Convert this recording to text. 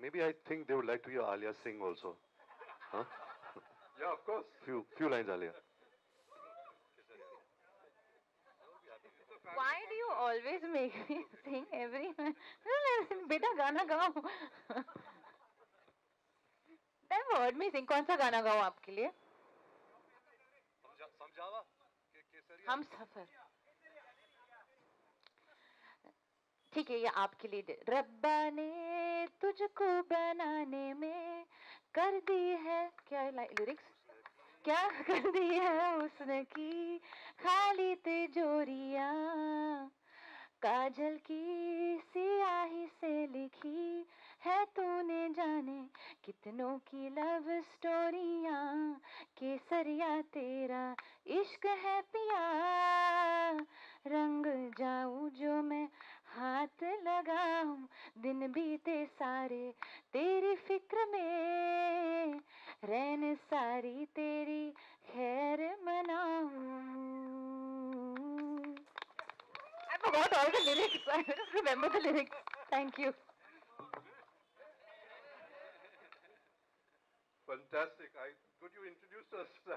Maybe I think they would like to hear Alia sing also. Huh? Yeah, of course. Few few lines, Alia. Why do you always make me sing every बेटा गाना गाओ Never heard me sing. कौन सा गाना गाऊं आपके लिए हम सफ़र ठीक है, ये आपके लिए रब्बा ने तुझको बनाने में कर दी है, क्या है लिरिक्स क्या कर दी है उसने की खाली तिजोरिया? काजल की सियाही से लिखी है तूने जाने कितनों की लव स्टोरिया केसरिया तेरा इश्क है पिया दिन बीते सारे तेरी फ़िक्र में रैन सारी तेरी खैर मनाऊं I forgot all the lyrics. I don't remember the lyrics. Thank you. Fantastic. I could you introduce us?